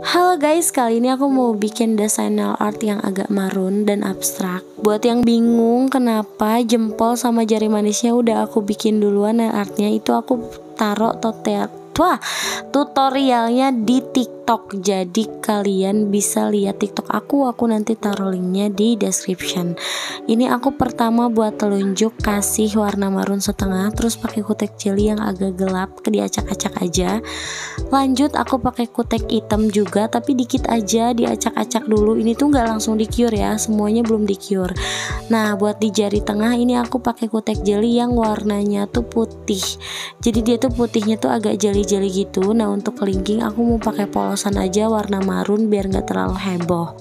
Halo guys, kali ini aku mau bikin desain nail art yang agak marun dan abstrak. Buat yang bingung kenapa jempol sama jari manisnya udah aku bikin duluan nail artnya Itu aku taruh totel Wah, tutorialnya di TikTok. Jadi kalian bisa lihat TikTok aku, aku nanti taruh linknya di description. Ini aku pertama buat telunjuk kasih warna marun setengah, terus pakai kutek jeli yang agak gelap, diacak-acak aja. Lanjut aku pakai kutek hitam juga, tapi dikit aja diacak-acak dulu. Ini tuh nggak langsung di cure ya, semuanya belum di cure. Nah, buat di jari tengah ini aku pakai kutek jeli yang warnanya tuh putih. Jadi dia tuh putihnya tuh agak jeli jeli gitu. Nah untuk kelingking aku mau pakai polosan aja warna marun biar nggak terlalu heboh.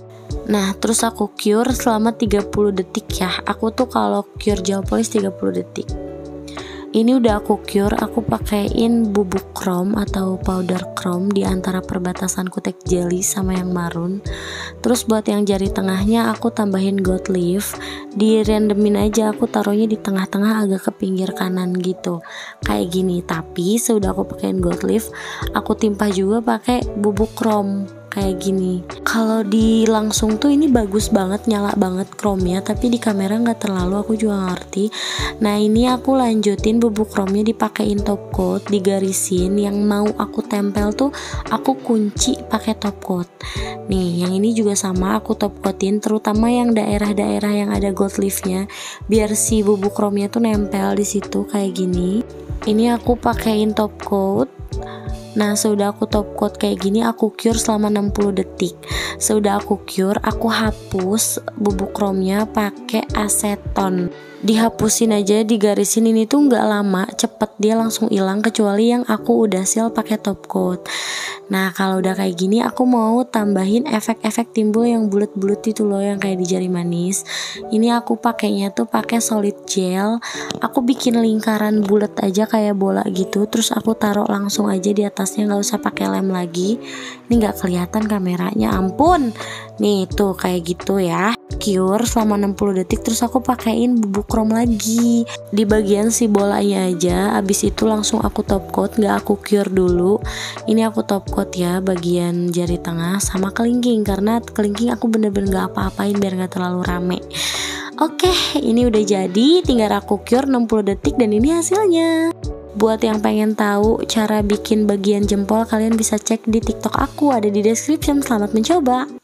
Nah terus aku cure selama 30 detik ya. Aku tuh kalau cure gel polish 30 detik. Ini udah aku cure aku pakaiin bubuk chrome atau powder chrome di antara perbatasan kutek jelly sama yang marun. Terus buat yang jari tengahnya aku tambahin gold leaf di randomin aja aku taruhnya di tengah-tengah agak ke pinggir kanan gitu. Kayak gini tapi sudah aku pakaiin gold leaf aku timpah juga pakai bubuk chrome kayak gini. Kalau di langsung tuh ini bagus banget nyala banget chrome-nya tapi di kamera nggak terlalu aku juga ngerti. Nah ini aku lanjutin bubuk chrome-nya dipakein top coat digarisin. Yang mau aku tempel tuh aku kunci pakai top coat. Nih yang ini juga sama aku top coatin terutama yang daerah-daerah yang ada gold leaf-nya biar si bubuk chrome-nya tuh nempel di situ kayak gini. Ini aku pakein top coat Nah, sudah aku top coat kayak gini, aku cure selama 60 detik. Sudah aku cure, aku hapus bubuk chrome-nya pakai aseton. Dihapusin aja digarisin ini tuh nggak lama cepet dia langsung hilang kecuali yang aku udah seal pakai top coat nah kalau udah kayak gini aku mau tambahin efek-efek timbul yang bulat-bulat itu loh yang kayak di jari manis. Ini aku pakainya tuh pakai solid gel. Aku bikin lingkaran bulat aja kayak bola gitu terus aku taruh langsung aja di atasnya nggak usah pakai lem lagi. Ini nggak kelihatan kameranya. Ampun. Nih tuh kayak gitu ya. Cure selama 60 detik terus aku pakaiin bubuk chrome lagi. Di bagian si bolanya aja abis itu langsung aku top coat. Nggak aku cure dulu. Ini aku top coat ya bagian jari tengah sama kelingking. Karena kelingking aku bener-bener nggak apa-apain biar nggak terlalu rame. Oke, ini udah jadi, tinggal aku cure 60 detik dan ini hasilnya. Buat yang pengen tahu cara bikin bagian jempol, kalian bisa cek di TikTok aku, ada di description. Selamat mencoba.